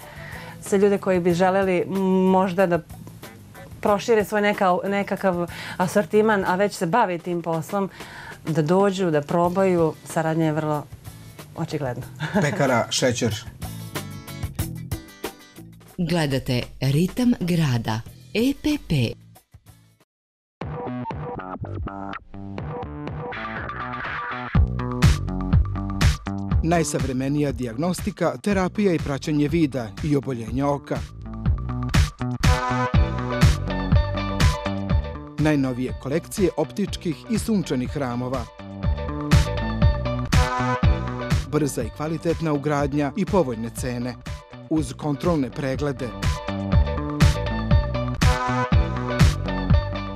sve ljude koji bi želeli možda da prošire svoj neka, nekakav asortiman, a već se bavi tim poslom, da dođu, da probaju. Saradnja je vrlo očigledna. (laughs) Pekara, šećer. Gledate Ritam grada. EPP. Najsavremenija dijagnostika, terapija i praćanje vida i oboljenja oka. Najnovije kolekcije optičkih i sunčanih ramova. Brza i kvalitetna ugradnja i povoljne cene. Uz kontrolne preglede.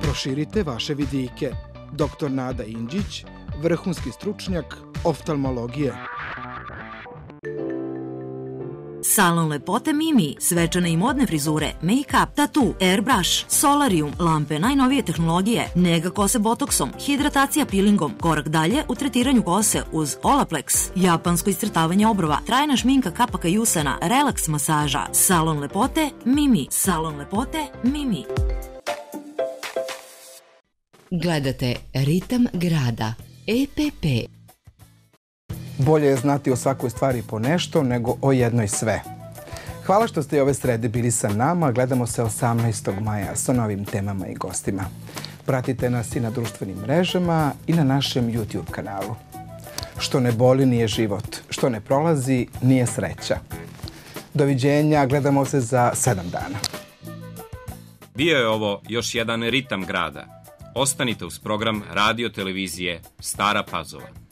Proširite vaše vidike. Dr. Nada Indžić, vrhunski stručnjak oftalmologije. Salon lepote Mimi, svečane i modne frizure, make-up, tatu, airbrush, solarium, lampe najnovije tehnologije, nega kose botoksom, hidratacija peelingom, korak dalje u tretiranju kose uz Olaplex, japansko iscrtavanje obrova, trajna šminka kapaka i usana, relaks masaža, salon lepote Mimi, salon lepote Mimi. Gledate Ritam grada. EPP. Bolje je znati o svakoj stvari po nešto nego o jednoj sve. Hvala što ste i ove srede bili sa nama. Gledamo se 18. maja sa novim temama i gostima. Pratite nas i na društvenim mrežama i na našem YouTube kanalu. Što ne boli nije život, što ne prolazi nije sreća. Doviđenja, gledamo se za sedam dana. Bio je ovo još jedan ritam grada. Ostanite uz program radio televizije Stara Pazova.